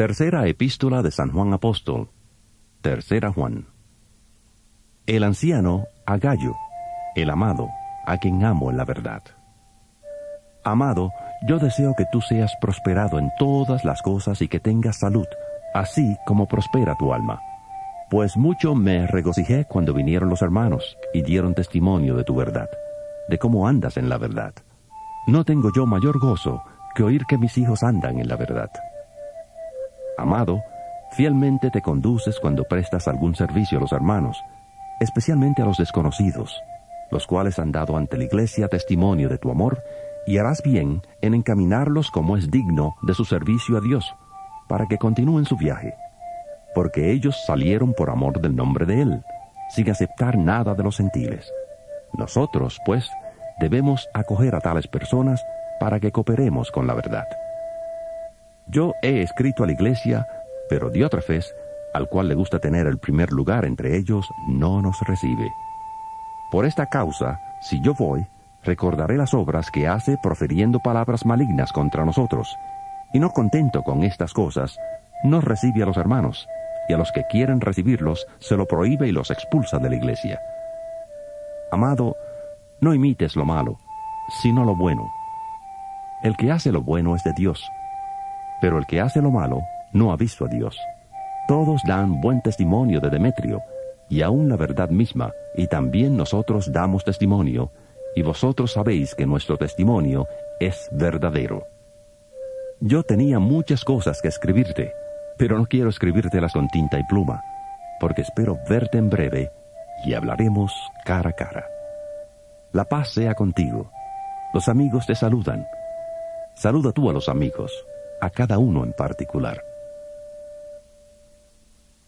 Tercera epístola de San Juan Apóstol. Tercera Juan. El anciano a Gallo, el amado, a quien amo en la verdad. Amado, yo deseo que tú seas prosperado en todas las cosas y que tengas salud, así como prospera tu alma. Pues mucho me regocijé cuando vinieron los hermanos y dieron testimonio de tu verdad, de cómo andas en la verdad. No tengo yo mayor gozo que oír que mis hijos andan en la verdad. Amado, fielmente te conduces cuando prestas algún servicio a los hermanos, especialmente a los desconocidos, los cuales han dado ante la iglesia testimonio de tu amor, y harás bien en encaminarlos como es digno de su servicio a Dios, para que continúen su viaje, porque ellos salieron por amor del nombre de Él, sin aceptar nada de los gentiles. Nosotros, pues, debemos acoger a tales personas para que cooperemos con la verdad. Yo he escrito a la iglesia, pero Diótrefes, al cual le gusta tener el primer lugar entre ellos, no nos recibe. Por esta causa, si yo voy, recordaré las obras que hace proferiendo palabras malignas contra nosotros, y no contento con estas cosas, no recibe a los hermanos, y a los que quieren recibirlos se lo prohíbe y los expulsa de la iglesia. Amado, no imites lo malo, sino lo bueno. El que hace lo bueno es de Dios, pero el que hace lo malo no ha visto a Dios. Todos dan buen testimonio de Demetrio, y aun la verdad misma, y también nosotros damos testimonio, y vosotros sabéis que nuestro testimonio es verdadero. Yo tenía muchas cosas que escribirte, pero no quiero escribírtelas con tinta y pluma, porque espero verte en breve y hablaremos cara a cara. La paz sea contigo. Los amigos te saludan. Saluda tú a los amigos, a cada uno en particular.